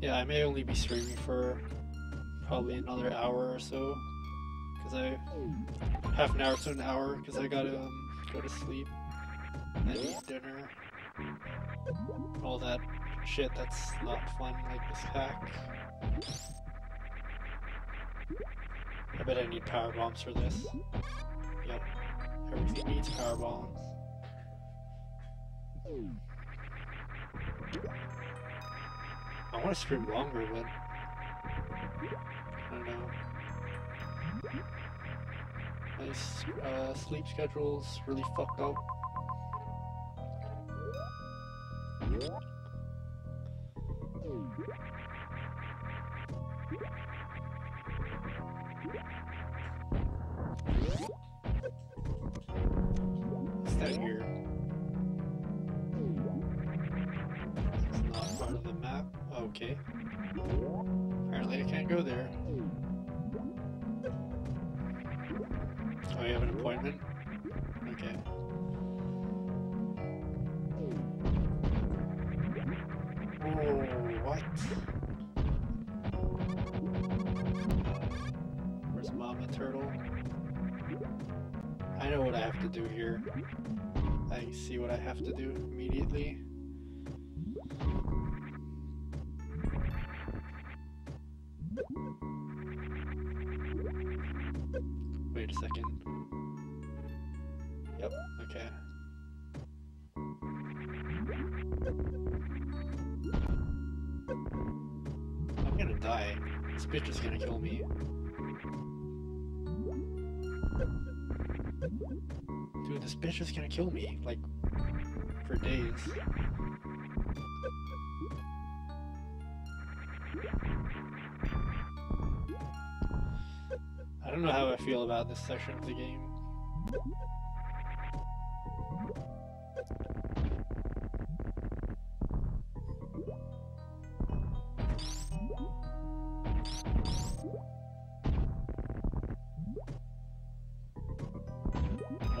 Yeah, I may only be streaming for probably another hour or so. Because I. half an hour to an hour, because I gotta um, go to sleep and eat dinner. All that shit that's not fun, like this hack. I bet I need power bombs for this. Yep. Everything needs power bombs. I want to stream longer, but I don't know. My uh, sleep schedule's really fucked up. See what I have to do immediately. Wait a second. Yep, okay. I'm gonna die. This bitch is gonna kill me. Dude, this bitch is gonna kill me, like, for days. I don't know how I feel about this section of the game.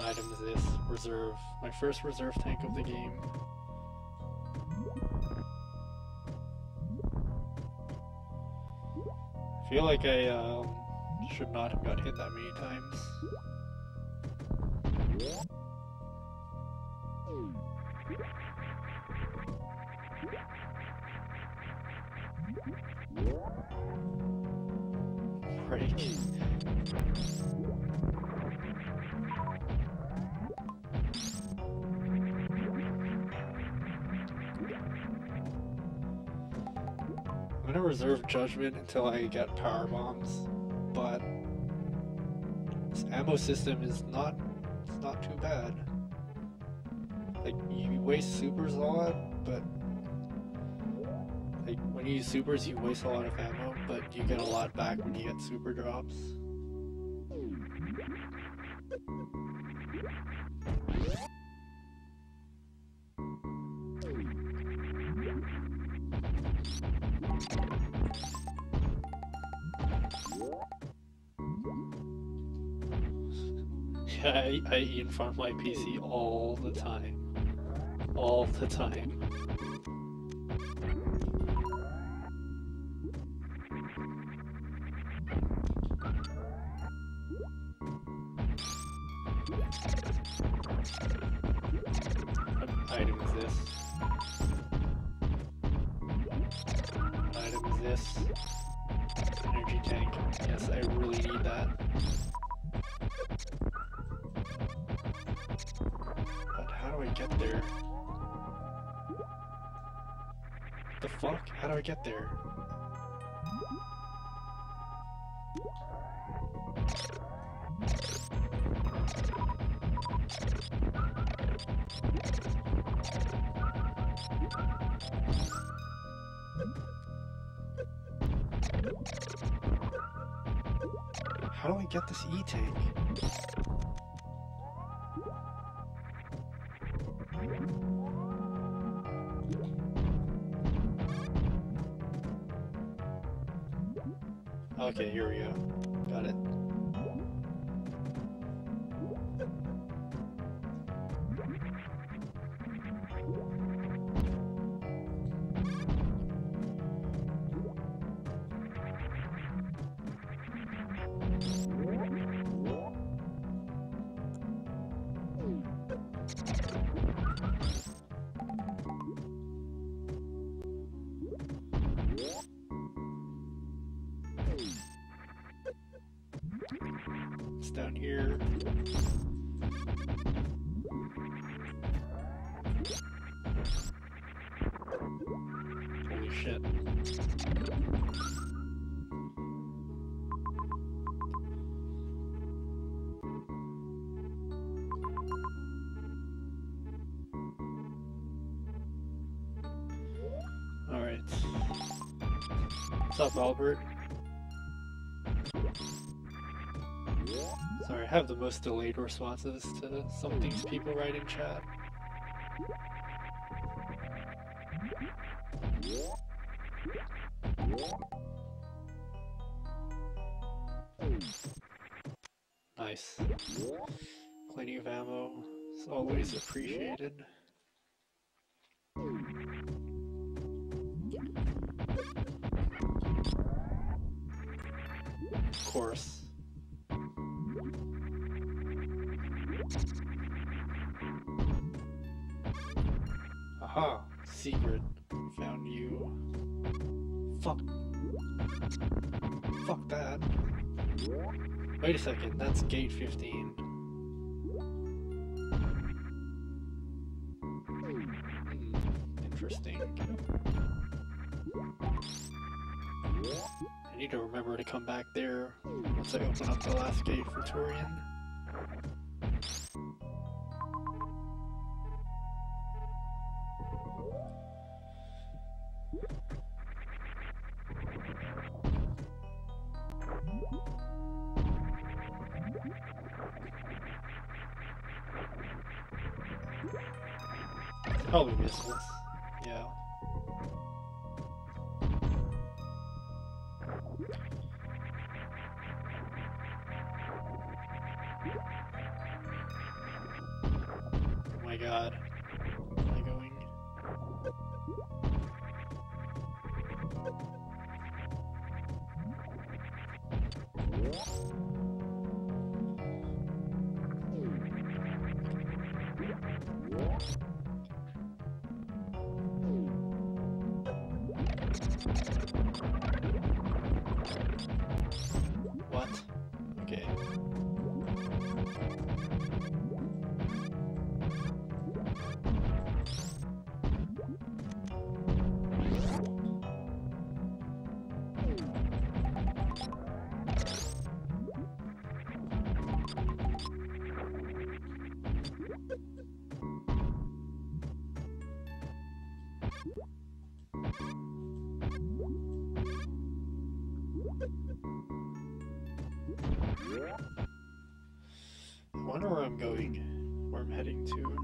What item is this? Reserve. My first reserve tank of the game. I feel like I um, should not have got hit that many times. Break. Reserve judgment until I get power bombs, but this ammo system is not it's not too bad. Like you waste supers a lot, but like when you use supers you waste a lot of ammo, but you get a lot back when you get super drops. I, I eat in front of my PC all the time. All the time. What item is this? Item is this? Energy tank. Yes, I really need that. Do I get there? The fuck? How do I get there? How do I get this E-tank? Okay, here we go. Got it. Down here. Holy shit. Alright. What's up, Albert? Have the most delayed responses to some of these people writing chat. Once I open up the last gate for Tourian. Oh my god. I wonder where I'm going, where I'm heading to.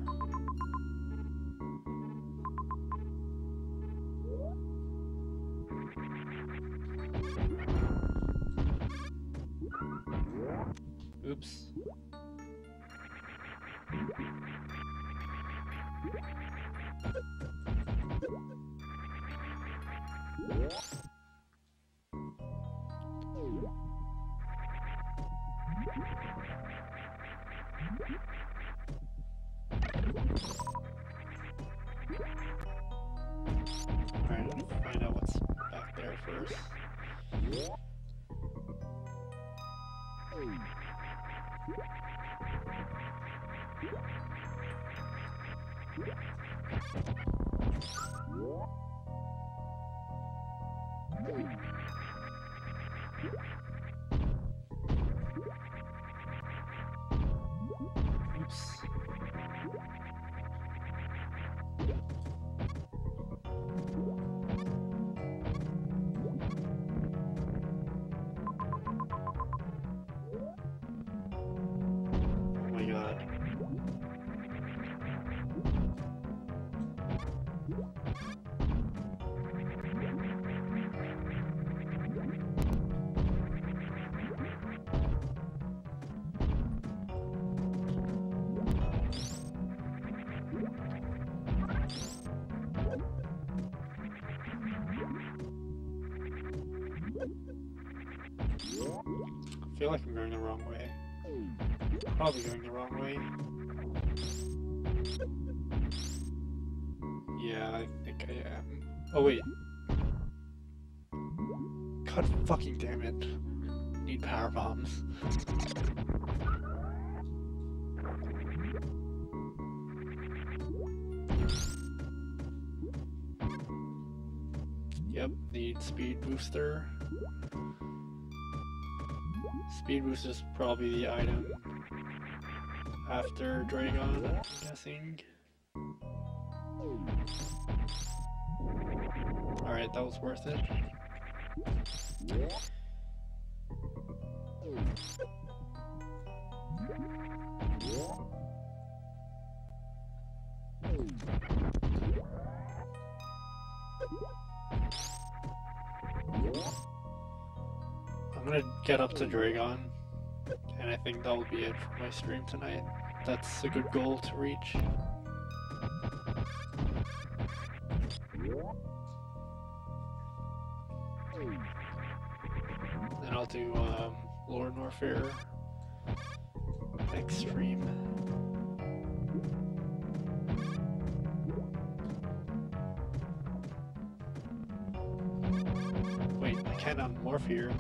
Back I feel like I'm going the wrong way. Probably going the wrong way. Yeah, I think I am. Oh wait. God fucking damn it. need power bombs. Yep, need speed booster. Speed boost is probably the item after Draygon, I'm guessing. Alright, that was worth it. Gonna get up to Draygon, and I think that will be it for my stream tonight. That's a good goal to reach. Then I'll do um, Lower Norfair next stream. Can't unmorph here.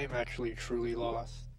I am actually truly lost.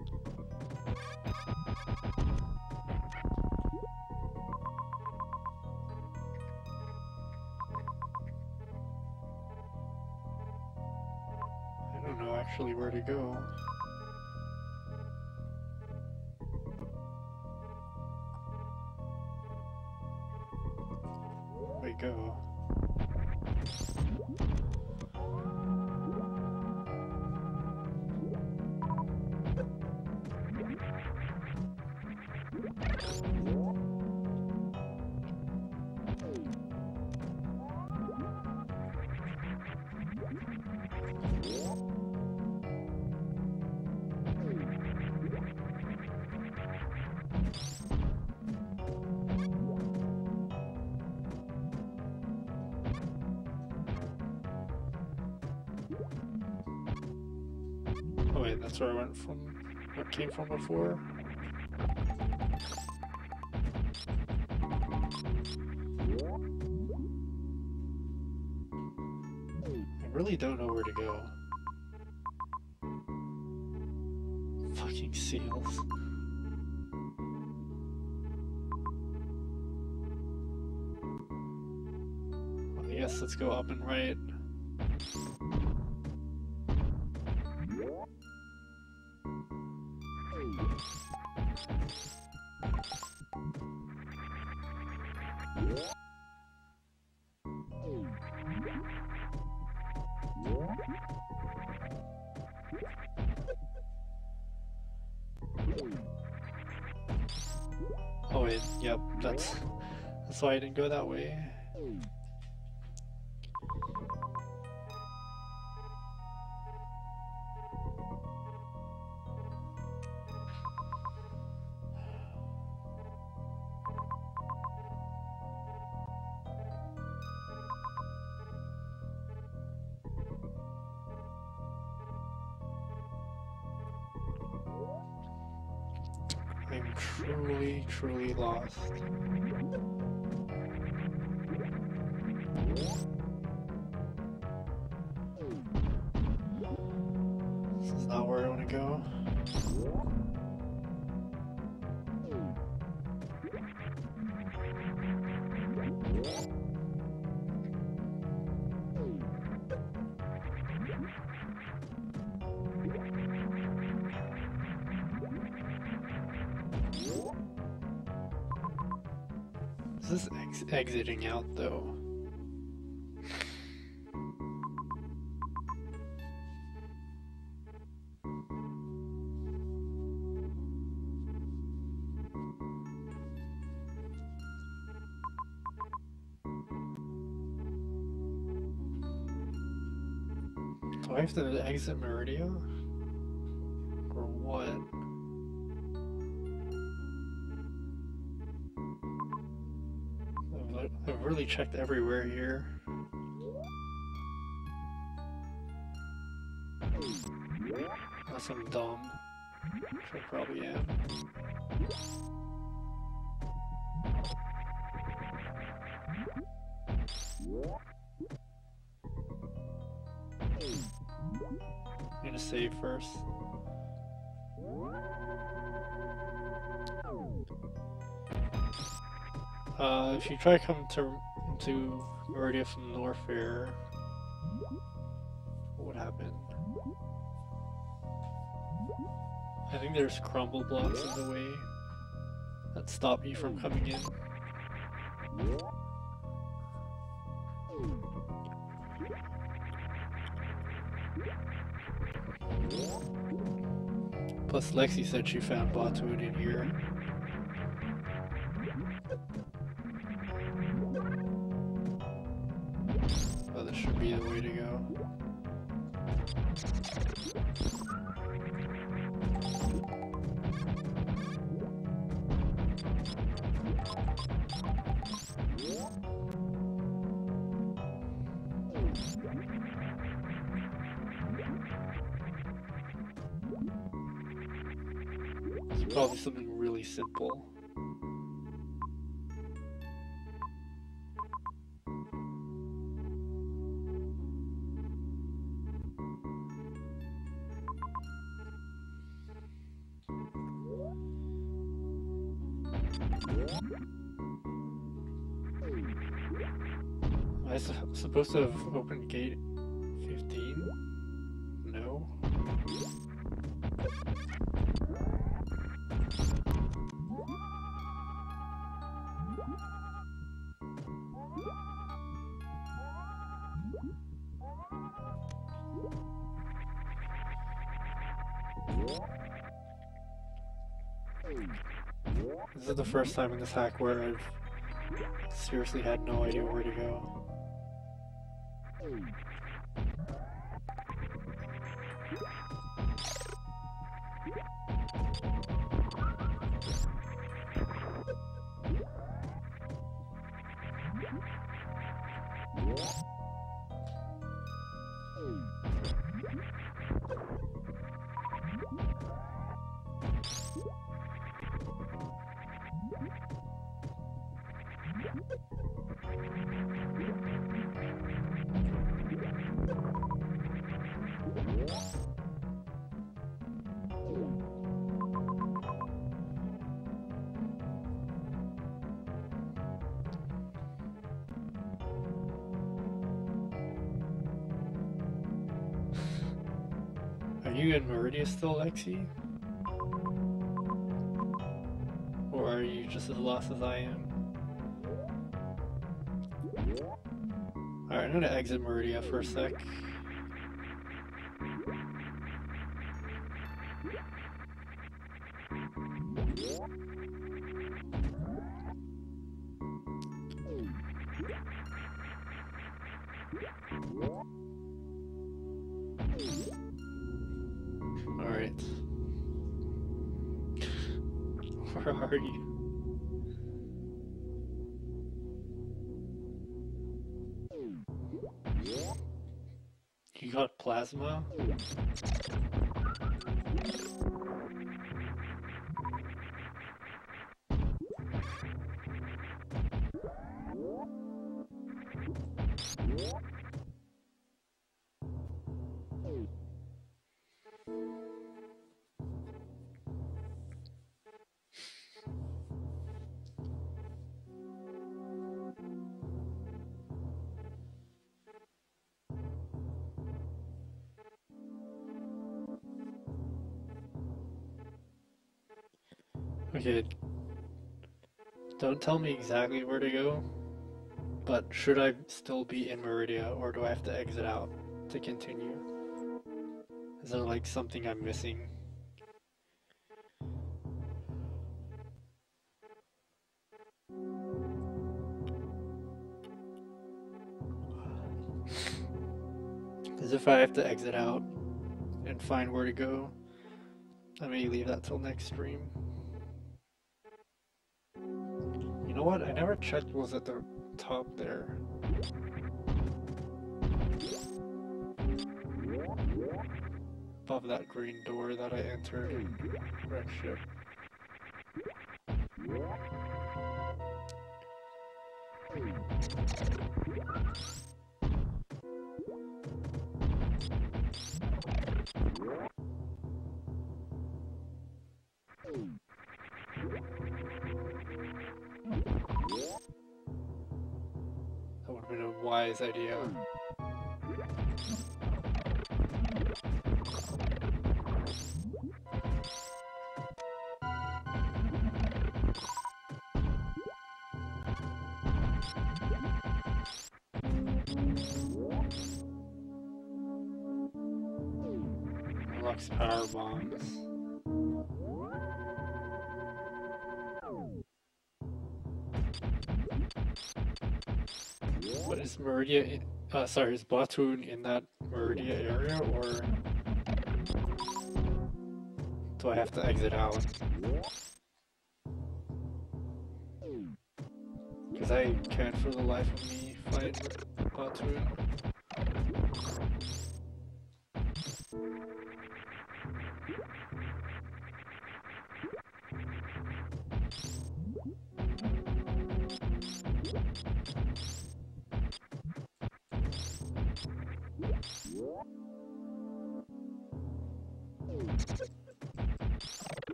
Came from before? I really don't know where to go. Fucking seals. Well, guess let's go up and right. That's that's why I didn't go that way. Truly, truly lost. Exiting out though. Do I have to exit Maridia? Checked everywhere here. Unless I'm dumb. Which I probably am. I'm gonna save first. Uh, if you try to come to to Maridia from Norfair, what would happen? I think there's crumble blocks in the way that stop me from coming in. Plus, Lexi said she found Botwoon in here. The way to go. It's probably something really simple. Supposed to have opened gate 15? No. This is the first time in this hack where I've seriously had no idea where to go. Are Maridia still, Lexi? Or are you just as lost as I am? Alright, I'm gonna exit Maridia for a sec. Where are you? You got plasma? Okay. Don't tell me exactly where to go, but should I still be in Maridia or do I have to exit out to continue? Is there like something I'm missing? Because if I have to exit out and find where to go, I may leave that till next stream. Know what? I never checked what was at the top there. Above that green door that I entered. Red ship. Idea. What is Maridia? In, uh, sorry, is Botwoon in that Maridia area, or do I have to exit out? Because I can't for the life of me fight Botwoon.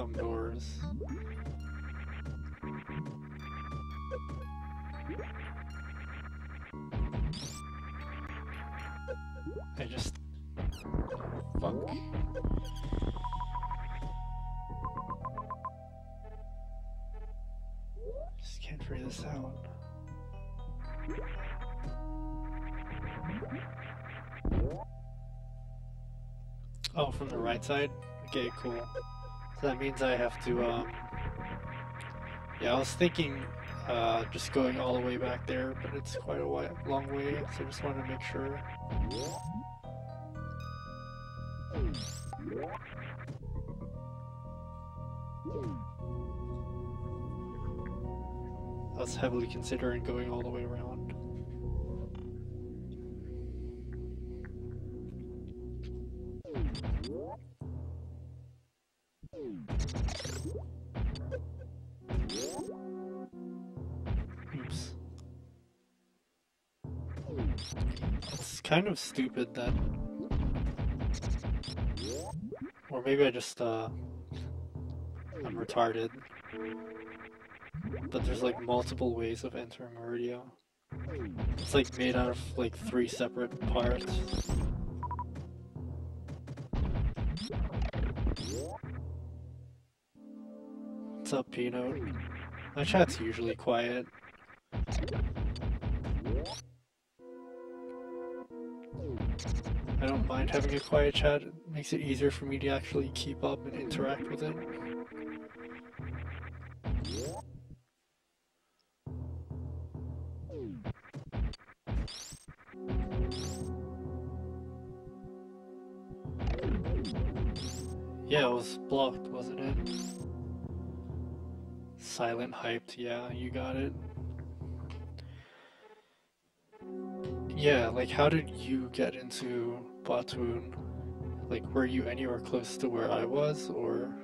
Some doors. I just fuck. Just can't figure this out. Oh, from the right side? Okay, cool. So that means I have to, um... Yeah, I was thinking uh, just going all the way back there, but it's quite a while, long way, so I just wanted to make sure. I was heavily considering going all the way around. Oops. It's kind of stupid that. Or maybe I just, uh. I'm retarded. But there's like multiple ways of entering Maridia. It's like made out of like three separate parts. What's up, Peanut? My chat's usually quiet. I don't mind having a quiet chat. It makes it easier for me to actually keep up and interact with it. Silent hyped, yeah, you got it. Yeah, like how did you get into Botwoon? Like were you anywhere close to where I was or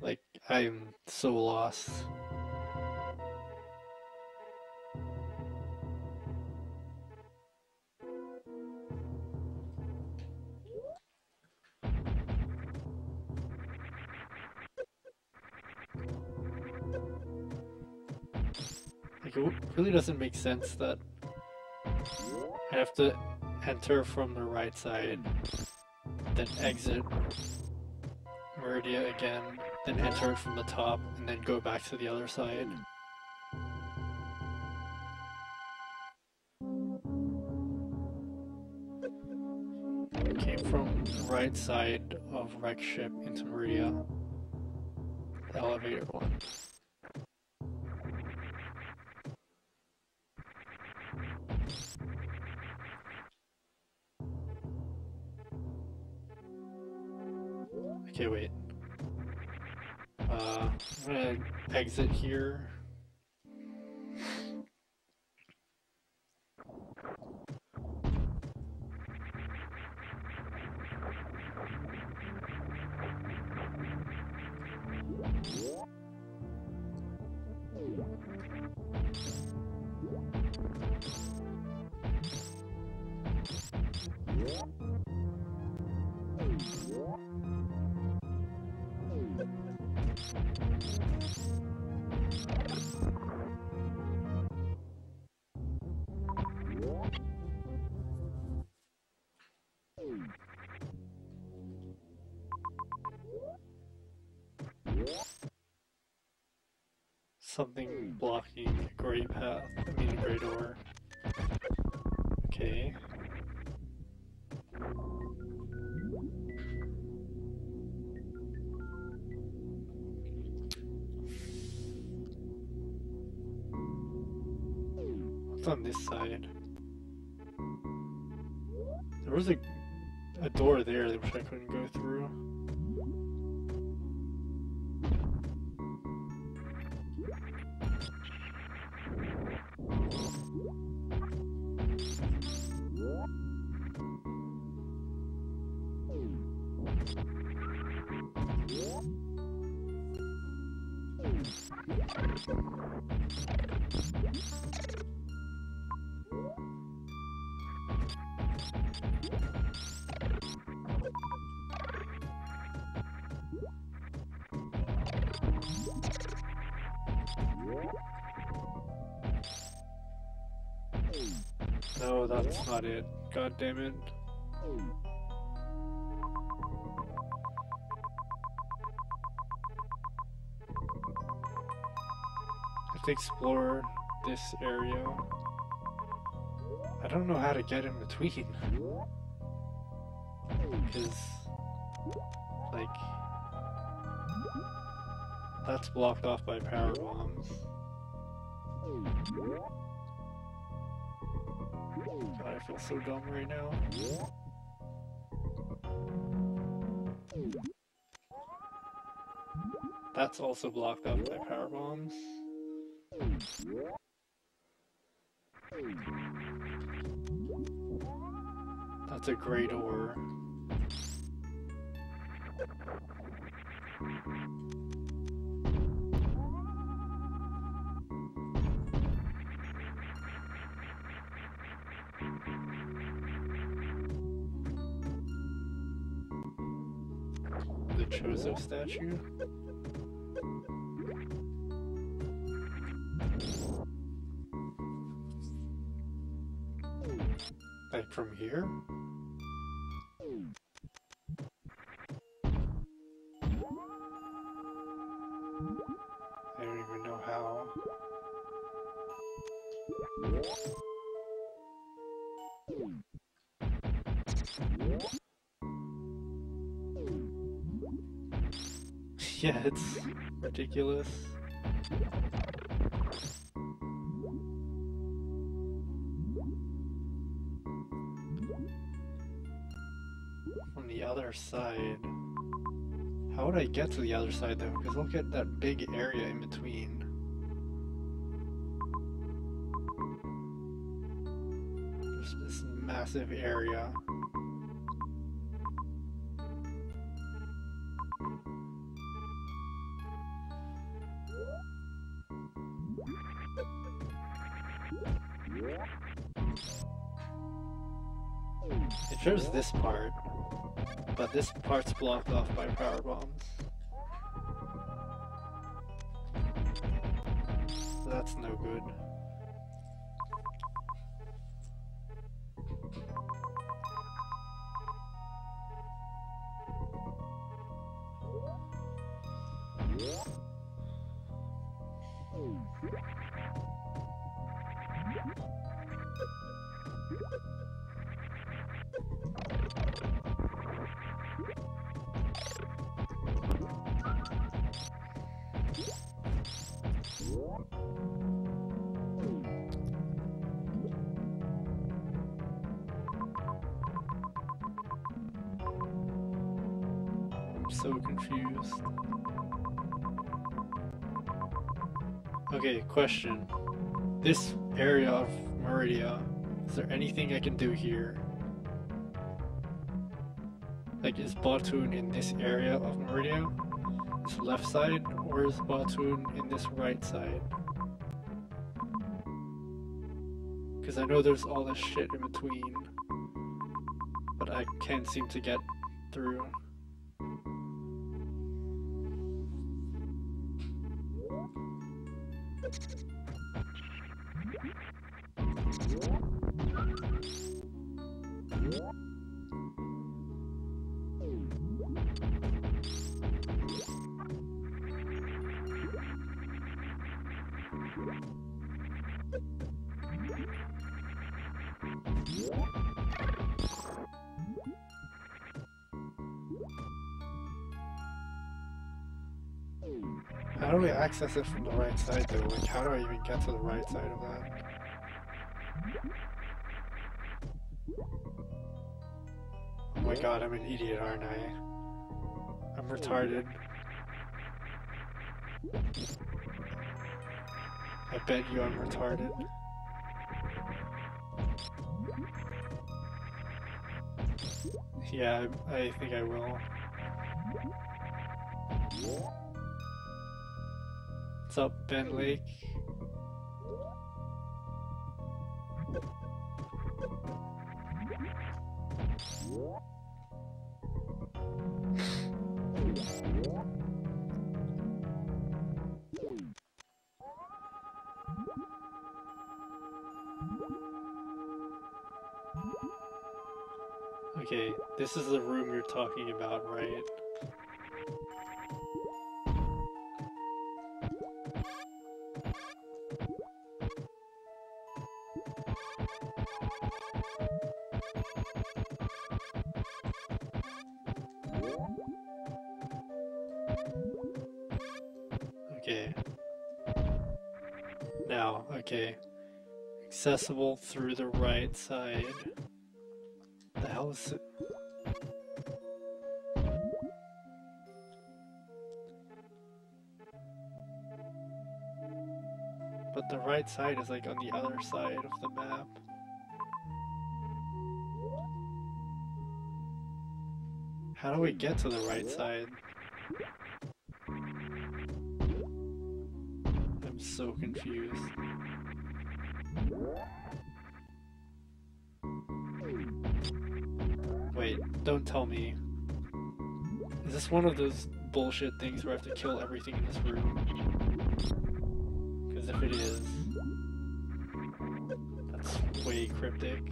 like I'm so lost. Doesn't make sense that I have to enter from the right side, then exit Maridia again, then enter from the top, and then go back to the other side. Came from the right side of Wrecked Ship into Maridia. Elevator one. Exit here. Something blocking a gray path. I mean, a gray door. Okay. What's on this side? There was a a door there that which I couldn't go through. That's not it. God damn it. To explore this area. I don't know how to get in between. Because, like, that's blocked off by power bombs. I feel so dumb right now. That's also blocked up by power bombs. That's a great ore. The statue? Like from here? It's ridiculous. On the other side. How would I get to the other side though? Because look at that big area in between. There's this massive area. This part, but this part's blocked off by power bombs. So that's no good. Okay, question. This area of Maridia, is there anything I can do here? Like, is Botwoon in this area of Maridia? This left side, or is Botwoon in this right side? Because I know there's all this shit in between, but I can't seem to get through. Access it from the right side though? Like, how do I even get to the right side of that? Oh my god, I'm an idiot, aren't I? I'm retarded. I bet you I'm retarded. Yeah, I, I think I will. What's up, Ben Lake? Okay, this is the room you're talking about, right? Okay. Accessible through the right side. The hell is it? But the right side is like on the other side of the map. How do we get to the right side? I'm so confused. Don't tell me. Is this one of those bullshit things where I have to kill everything in this room? Because if it is, that's way cryptic.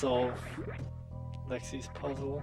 Solve Lexi's puzzle.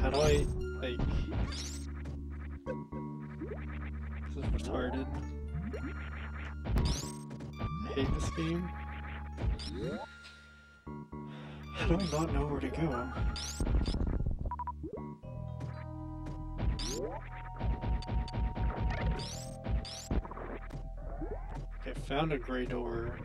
How do I, like... This is retarded. I hate this game. How do I not know where to go? Okay, found a gray door.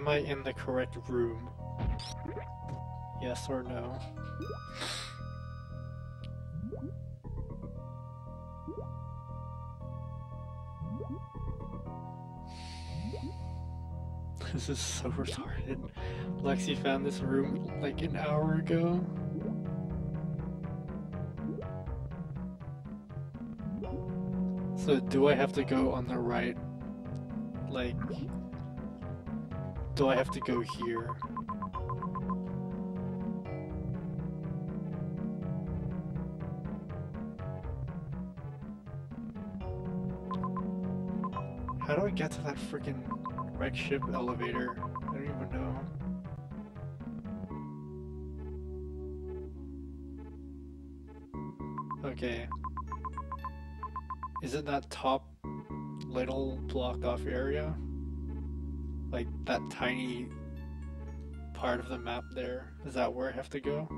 Am I in the correct room? Yes or no? This is so retarded. Lexi found this room like an hour ago. So do I have to go on the right? Like, do I have to go here? How do I get to that freaking Wrecked Ship elevator? I don't even know. Okay. Is it that top little blocked off area? That tiny part of the map there? Is that where I have to go?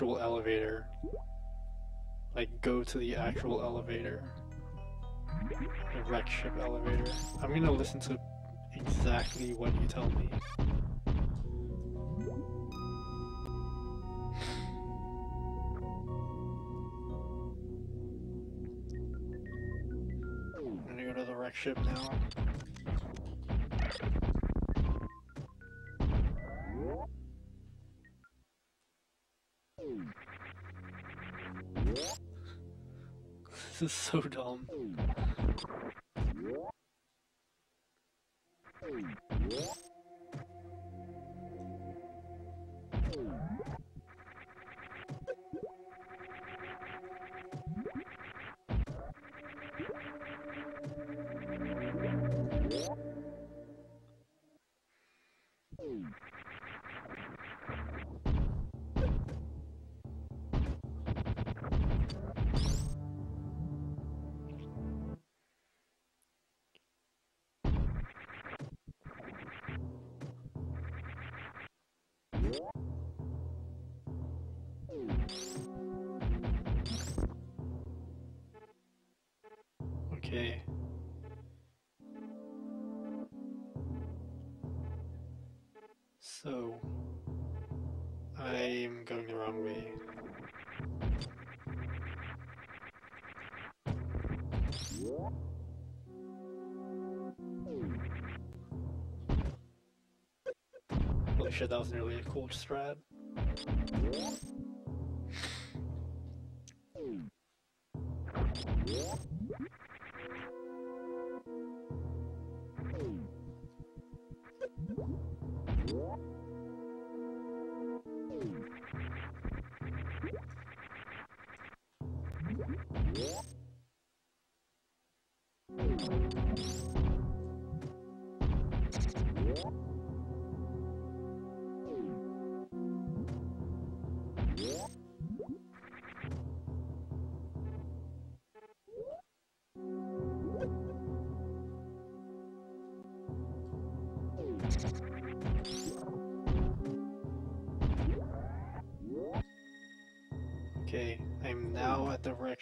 Actual elevator. Like, go to the actual elevator. The Wrecked Ship elevator. I'm gonna listen to exactly what you tell me. I'm gonna go to the Wrecked Ship now. This is so dumb. Okay. So I'm going the wrong way. Holy shit, that was nearly a cool strat.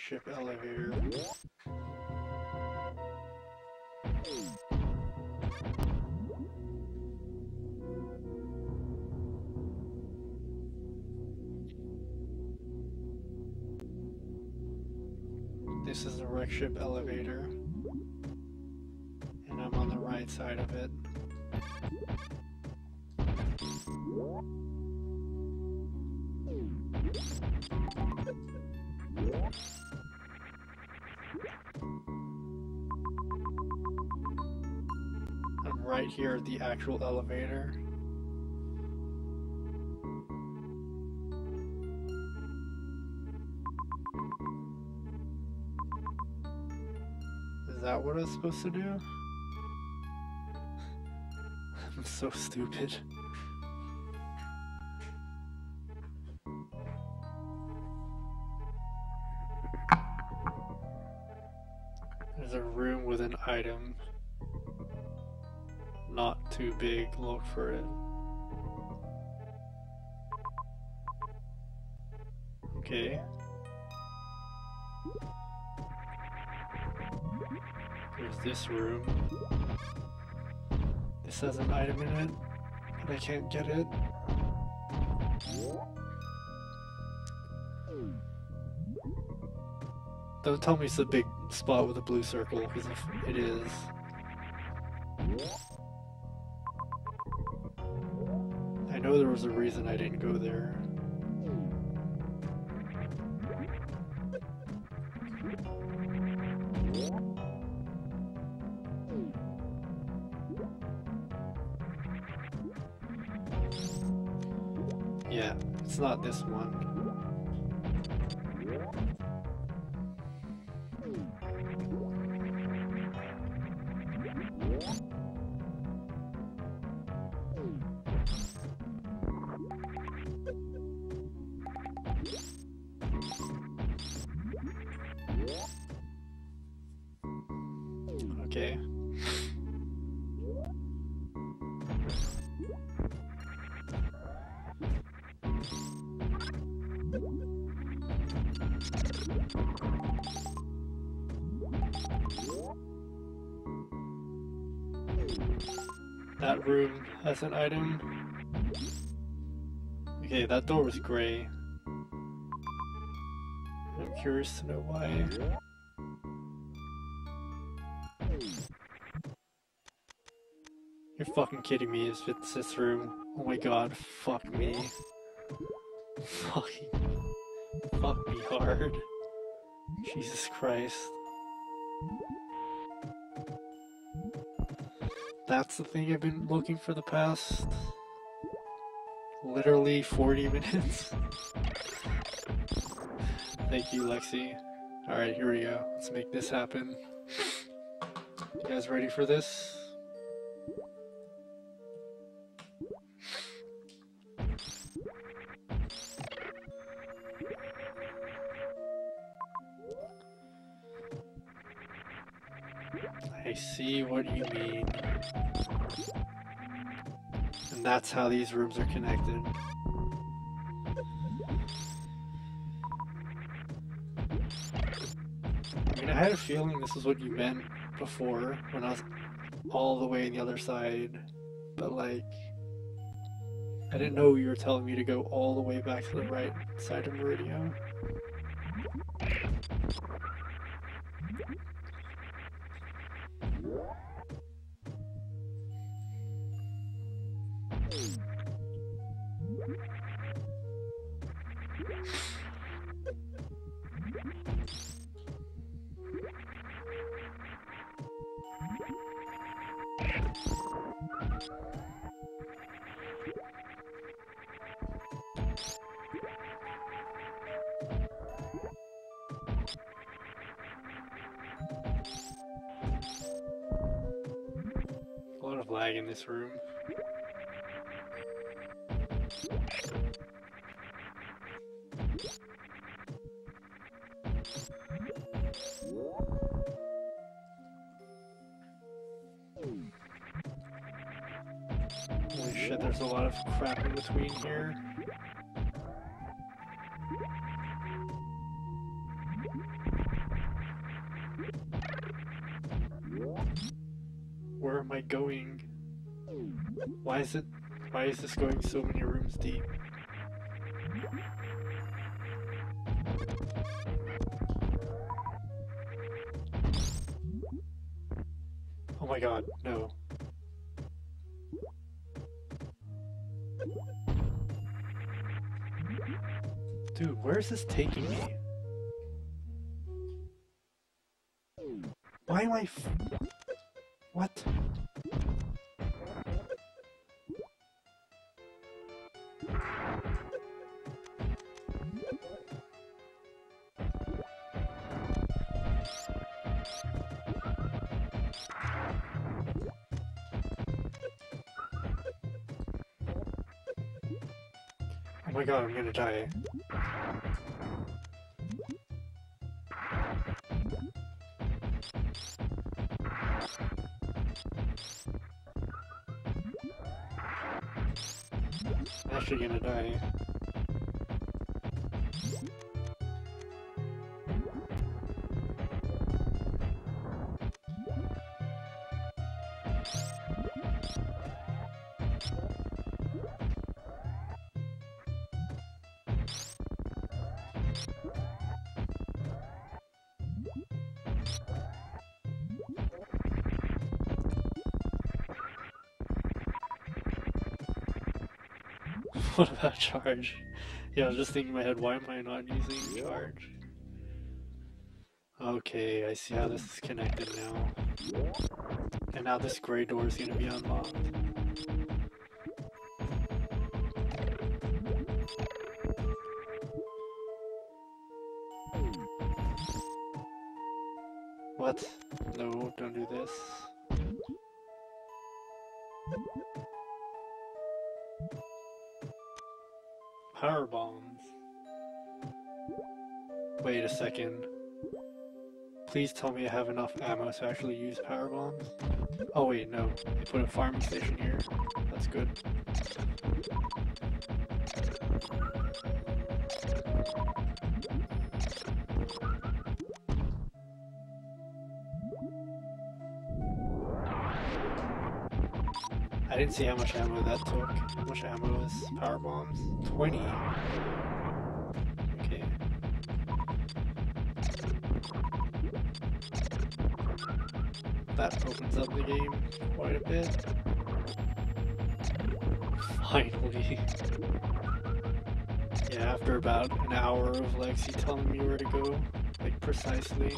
Ship elevator. This is the Wrecked Ship elevator. And I'm on the right side of it. At the actual elevator. Is that what I was supposed to do? I'm so stupid. There's a room with an item. Too big, look for it. Okay. There's this room. This has an item in it, but I can't get it. Don't tell me it's a big spot with a blue circle, because if it is. There was a reason I didn't go there. Yeah, it's not this one. That room has an item. Okay, that door was gray. I'm curious to know why. You're fucking kidding me, if it's this room. Oh my god, fuck me. Fucking. Fuck me hard. Jesus Christ. That's the thing I've been looking for the past. Literally 40 minutes. Thank you, Lexi. Alright, here we go. Let's make this happen. You guys ready for this? See what you mean. And that's how these rooms are connected. I mean, I had a feeling this is what you meant before when I was all the way on the other side, but like. I didn't know you were telling me to go all the way back to the right side of Meridian. Am I going? Why is it why is this going so many rooms deep? Oh my god, no. Dude, where is this taking me? Why am I god, I'm gonna die. What about charge? Yeah, I was just thinking in my head, why am I not using charge? Okay, I see how this is connected now. And now this gray door is gonna be unlocked. What? No, don't do this. Power bombs. Wait a second. Please tell me I have enough ammo to actually use power bombs. Oh wait, no. They put a farming station here. That's good. Didn't see how much ammo that took. How much ammo is power bombs? 20. Okay. That opens up the game quite a bit. Finally. Yeah, after about an hour of Lexi telling me where to go, like precisely.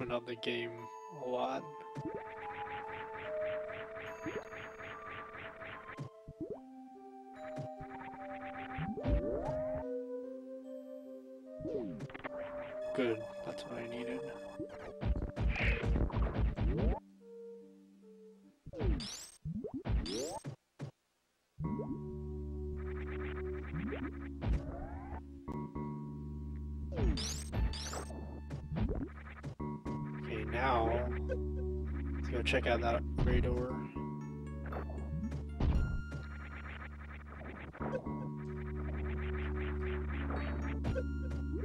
Opened up the game a lot. Go check out that radar.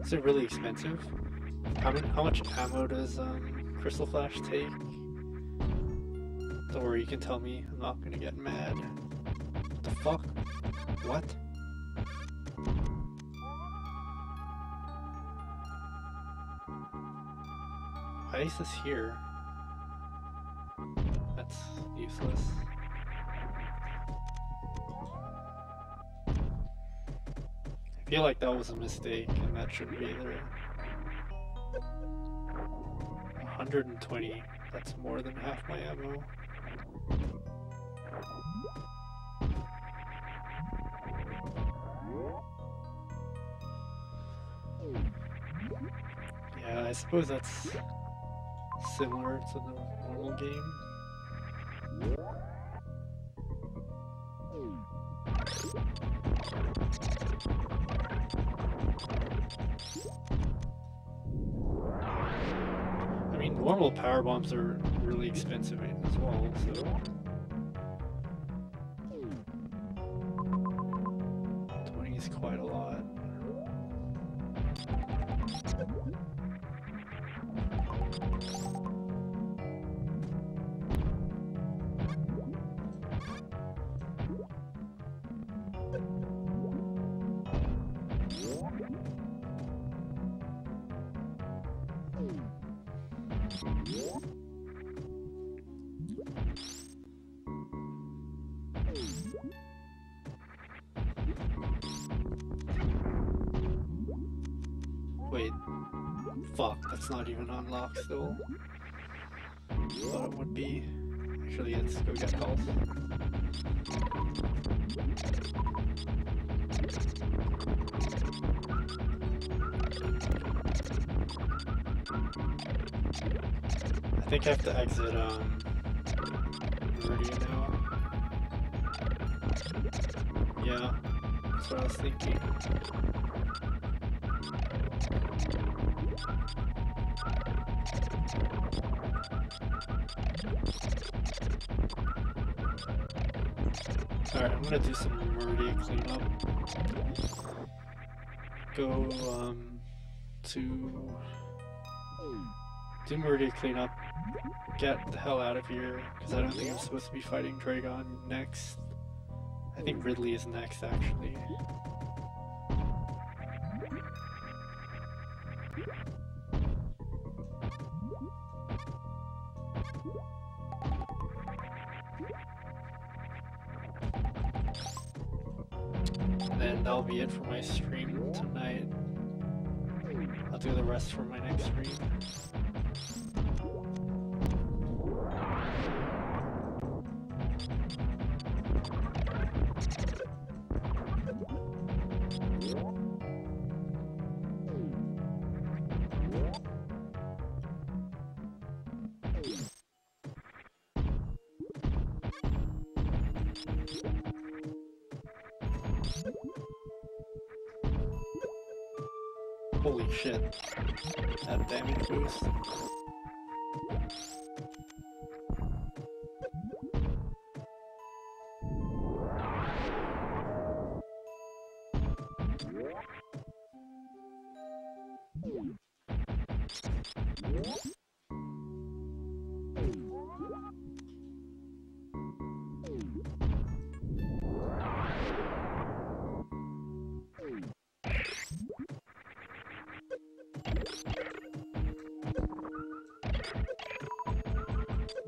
Is it really expensive? How how much ammo does um, Crystal Flash take? Don't worry, you can tell me. I'm not gonna get mad. What the fuck? What? Why is this here? Useless. I feel like that was a mistake and that shouldn't be there. 120. That's more than half my ammo. Yeah, I suppose that's similar to the normal game. Power bombs are really expensive as well, so. I think I have to exit, um, Meridian now. Yeah, that's what I was thinking. Alright, I'm gonna do some Meridian cleanup. Go, um, to... Do Meridian cleanup. Get the hell out of here, because I don't think I'm supposed to be fighting Draygon next. I think Ridley is next, actually. That'll be it for my stream tonight. I'll do the rest for my next stream. What?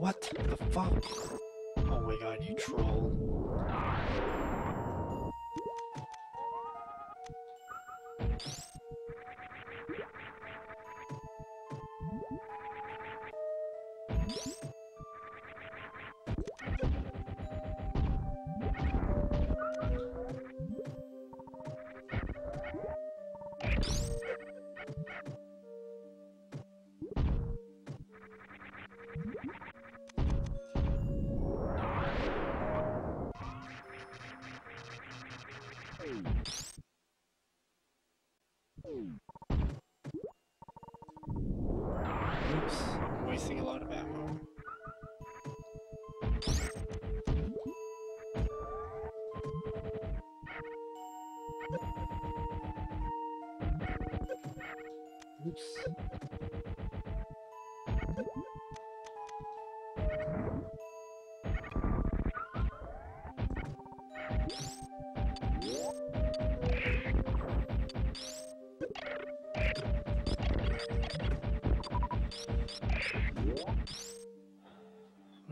What the fuck? Oh my god, you troll.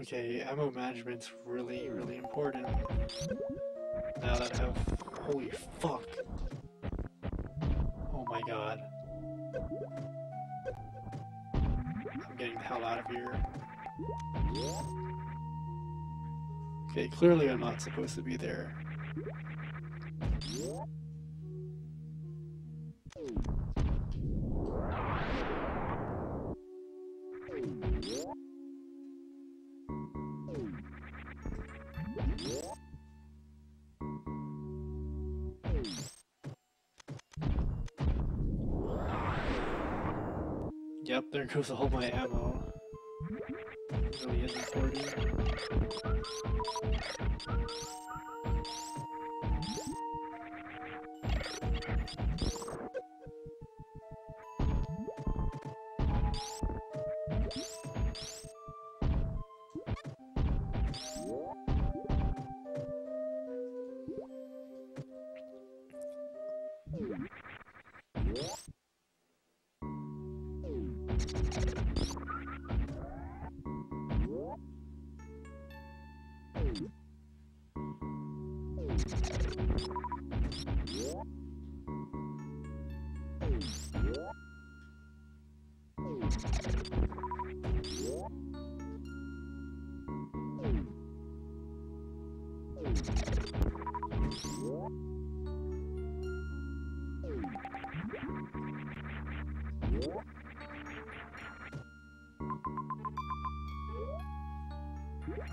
Okay, ammo management's really, really important. Now that I have. Holy fuck! Oh my god. I'm getting the hell out of here. Okay, clearly I'm not supposed to be there. Goes all my ammo. Really is important.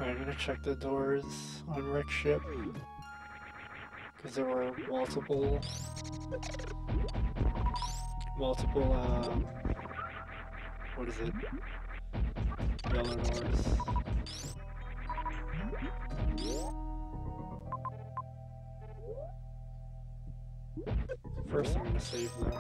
Alright, I'm gonna check the doors on Wrecked Ship. Because there were multiple. Multiple, um. What is it? Yellow doors. First, I'm gonna save them.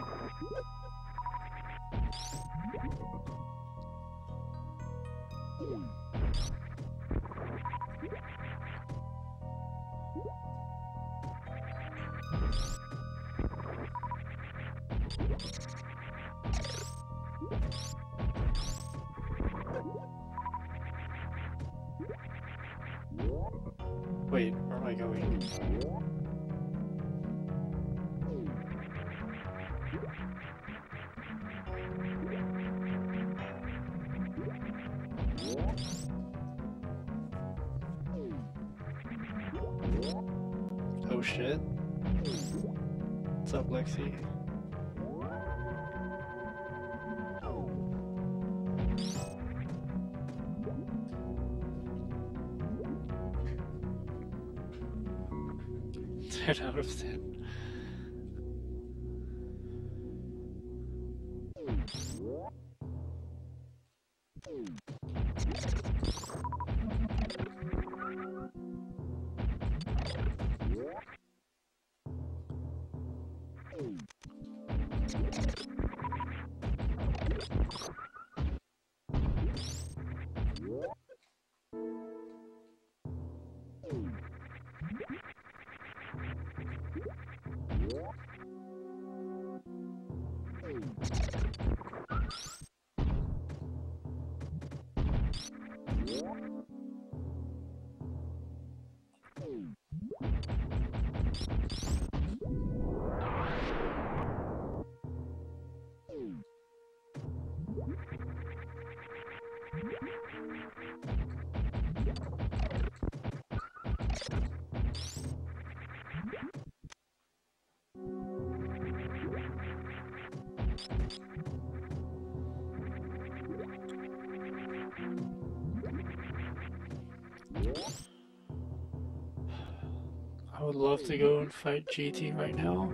Would love to go and fight GT right now,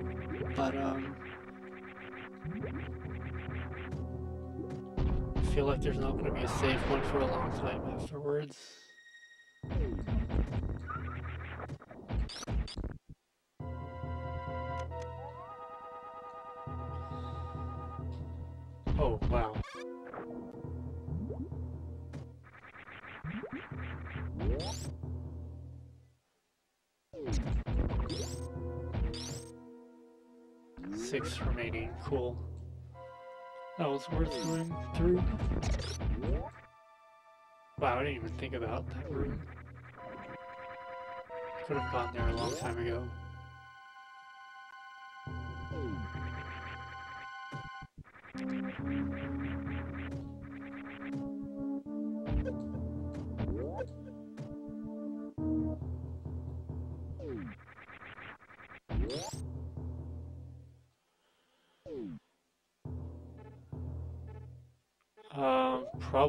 but um, I feel like there's not going to be a safe one for a long time afterwards. Worth going through. Wow, I didn't even think about that room. Could have gone there a long time ago.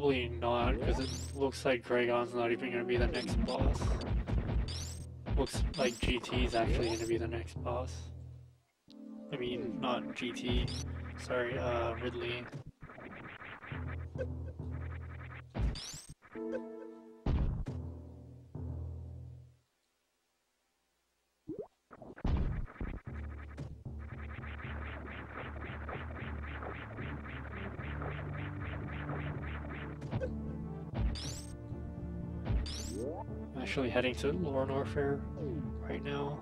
Probably not, because it looks like Draygon's not even going to be the next boss. Looks like GT is actually going to be the next boss. I mean, not GT. Sorry, uh, Ridley. Heading to Lower Norfair right now.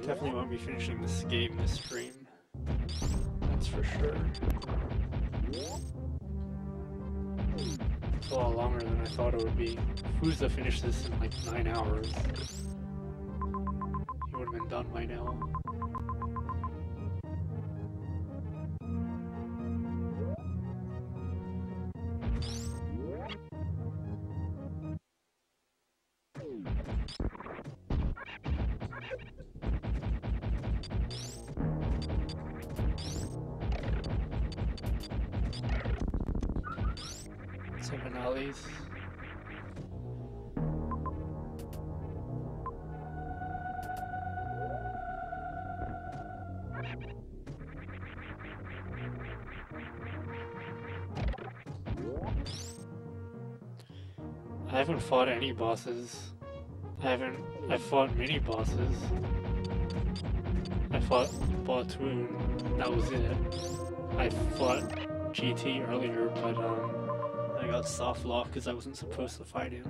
Definitely won't be finishing this game this stream. That's for sure. It's a lot longer than I thought it would be. Fuza finished this in like 9 hours. He would have been done by now. Alleys. I haven't fought any bosses. I haven't. I fought mini bosses. I fought Botwoon. That was it. I fought GT earlier, but um, got soft locked because I wasn't supposed to fight him.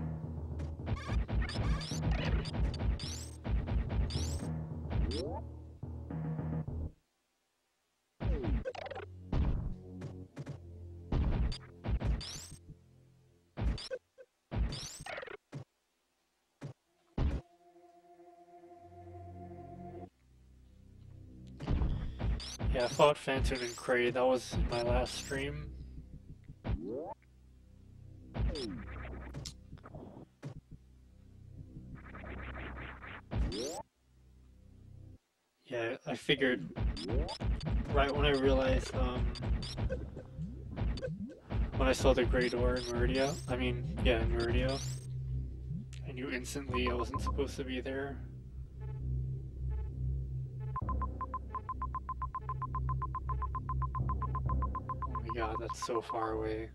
Yeah, I fought Phantoon and Kraid. That was my last stream. Figured right when I realized, um, when I saw the Grey Door in Maridia, I mean, yeah, in Maridia, I knew instantly I wasn't supposed to be there. Oh my god, that's so far away.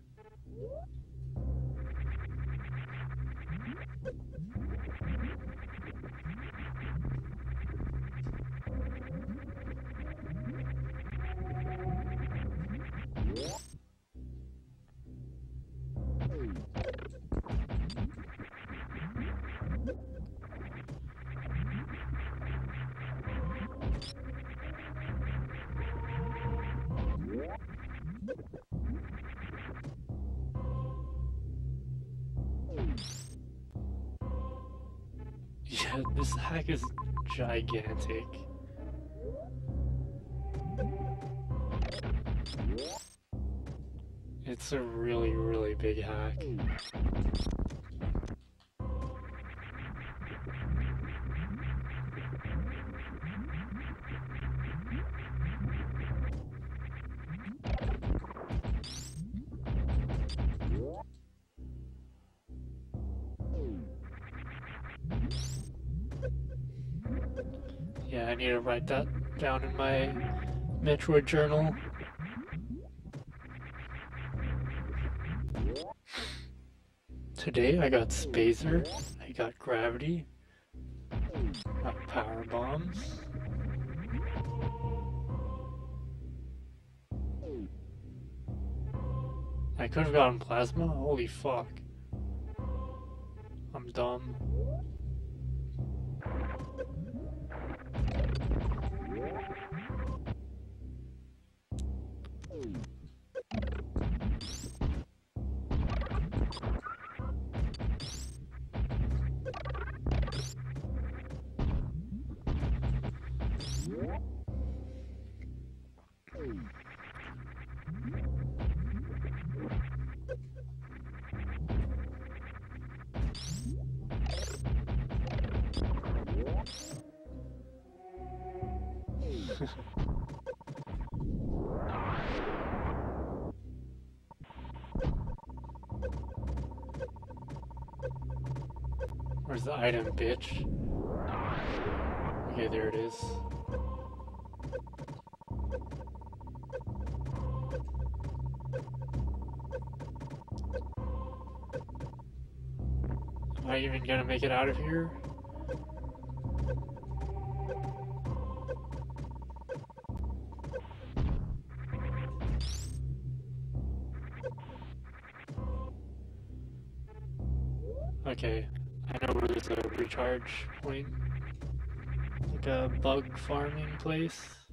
Gigantic. It's a really, really big hack. Write that down in my Metroid journal. Today I got Spazer, I got Gravity, got Power Bombs. I could have gotten Plasma? Holy fuck. I'm dumb. Item, bitch? Okay, there it is. Am I even gonna make it out of here? Point. Like a bug farming place.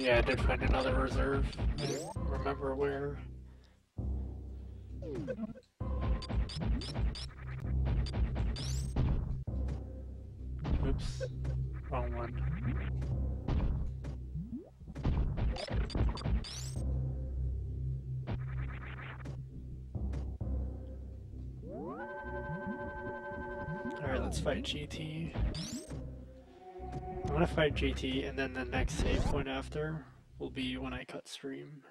Yeah, I did find another reserve. I don't remember where. Oops, wrong one. Alright, let's fight GT. I'm gonna fight GT, and then the next save point after will be when I cut stream.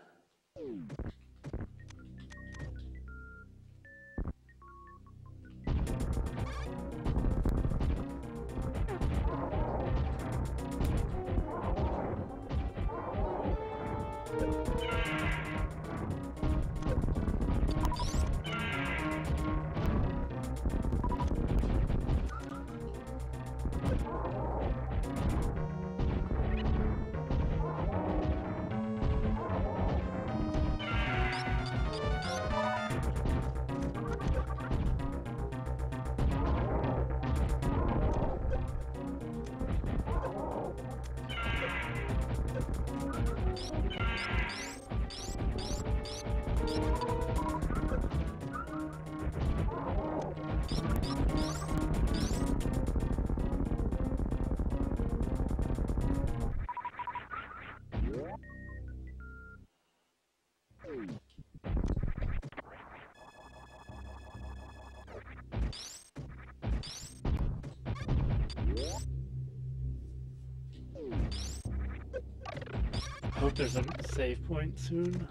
Point soon.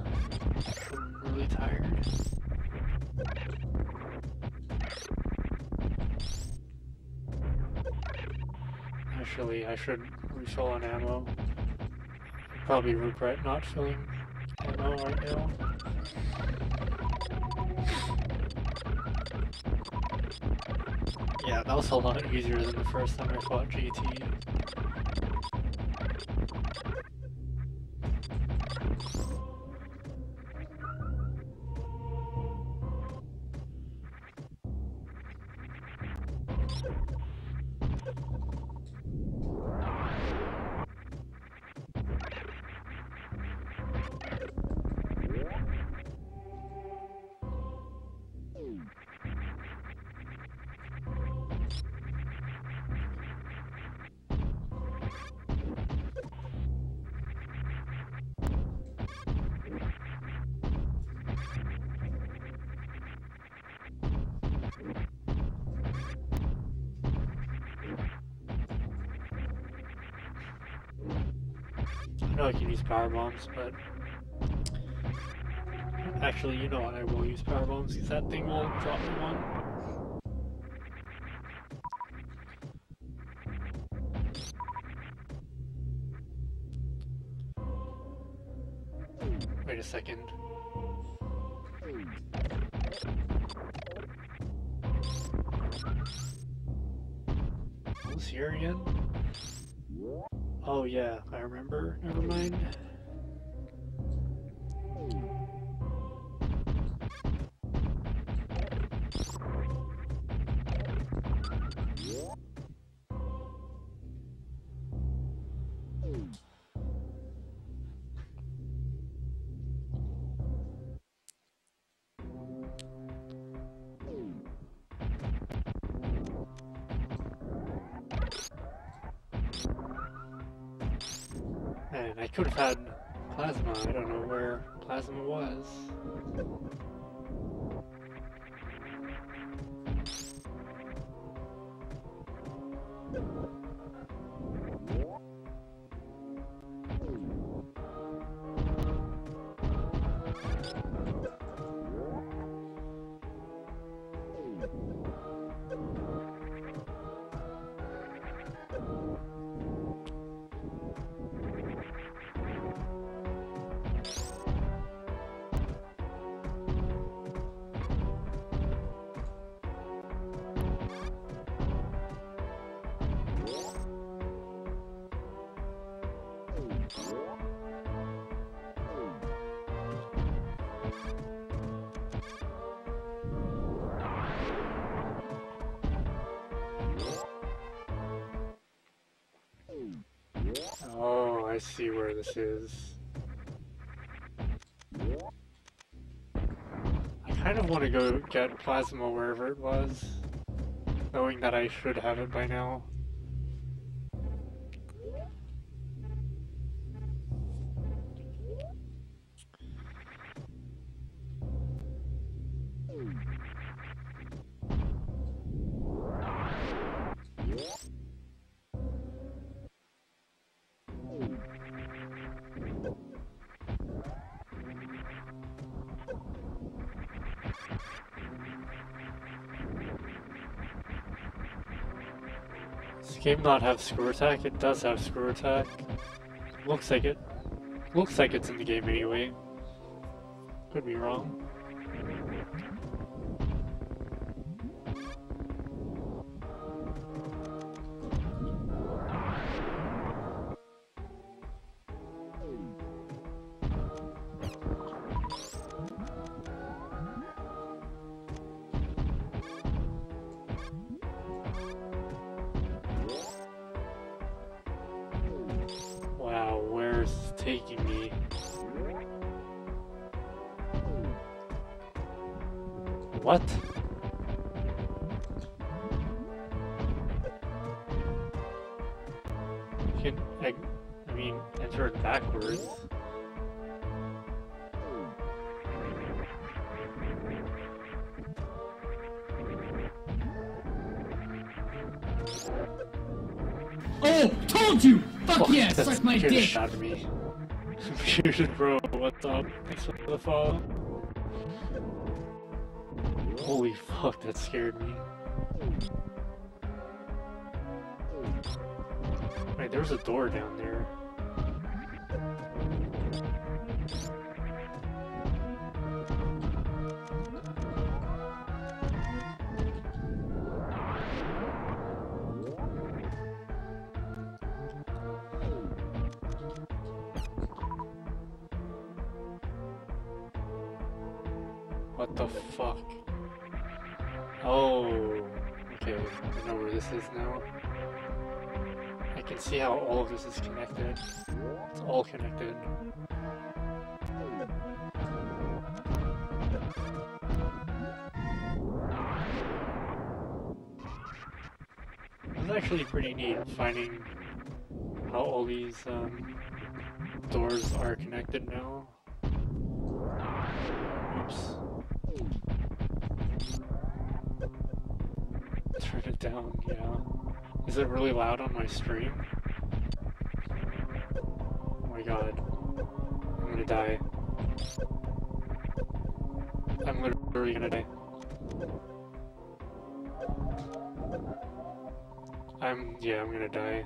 I'm really tired. Actually, I should refill on ammo. Probably regret not filling ammo right now. Yeah, that was a lot easier than the first time I fought GT. Power bombs, but actually, you know what? I will use power bombs because that thing will drop me one. Could have had plasma. I don't know where plasma was. I see where this is. I kind of want to go get plasma wherever it was, knowing that I should have it by now. Game not have screw attack? It does have screw attack. Looks like it. Looks like it's in the game anyway. Could be wrong. Fusion bro, what's up? Thanks for the follow. Holy fuck, that scared me. Wait, there's a door down there. The fuck? Oh, okay. I know where this is now. I can see how all of this is connected. It's all connected. It's actually pretty neat finding how all these um, doors are connected now. Oops. Yeah. Is it really loud on my stream? Oh my god. I'm gonna die. I'm literally gonna die. I'm, yeah, I'm gonna die.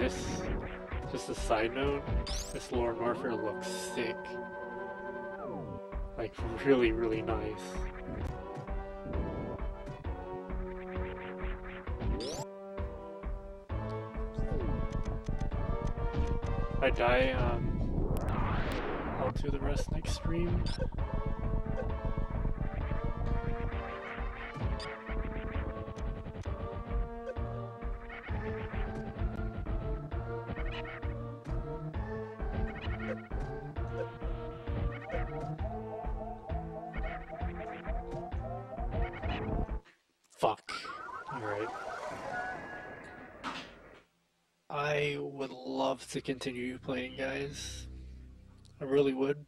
This, just a side note, this Lower Norfair looks sick. Like, really, really nice. If I die, um, I'll do the rest next stream. Love to continue playing, guys. I really would.